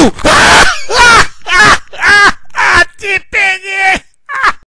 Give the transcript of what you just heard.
Uh! Ah!